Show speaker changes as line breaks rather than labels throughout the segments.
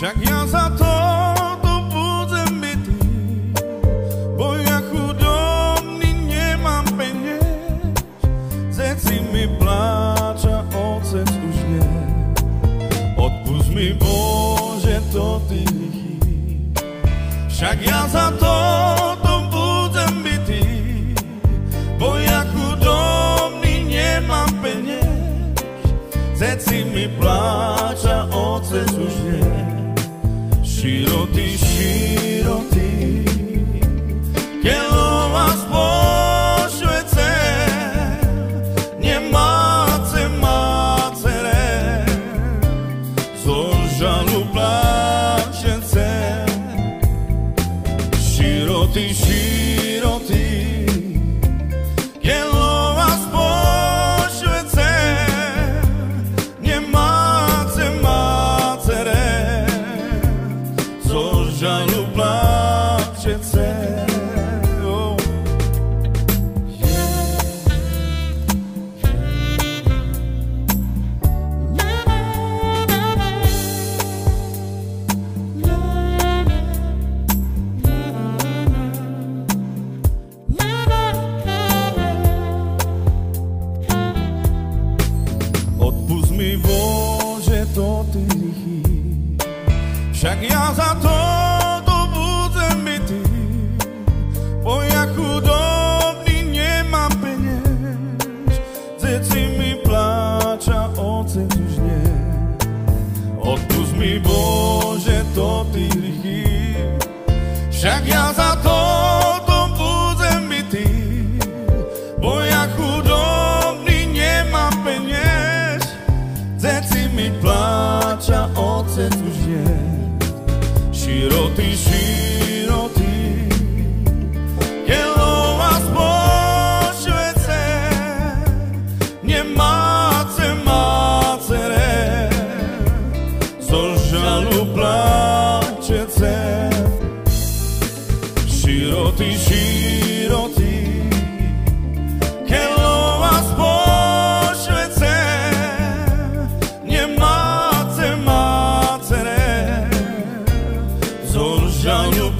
Však ja za to tu budem bytý, bo ja chudobný nemám peniaz. Zeci mi pláča, otec už nie. Odpust mi Bože to ty Však ja za to však ja za to tu budem bytý, bo ja chudobný nemám peniaz, deti mi pláča, otec už nie. Odpust mi Bože to ty hry, však ja za to budem bytý, bo ja chudobný nemám peniaz, deti mi pláča, otec už je. Široty,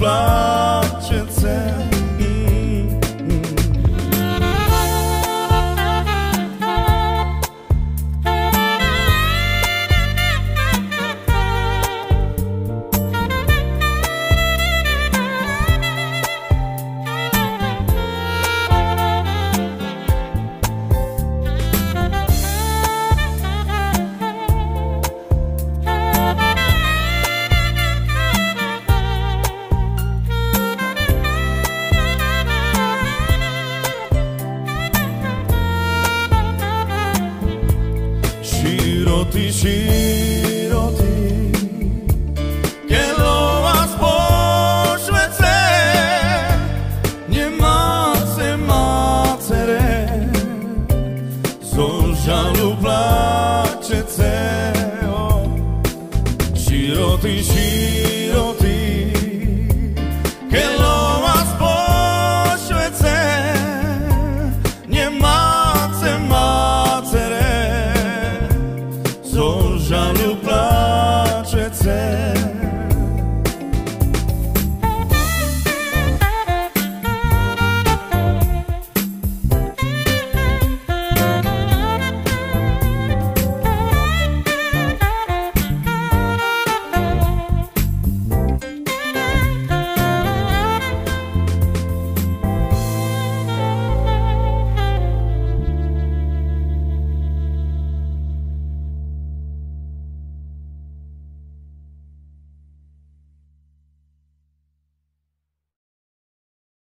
žalu Široty, široty, keď vás pošvece, nemáce, mácere, zo žalu pláčece. oh. Široty, široty,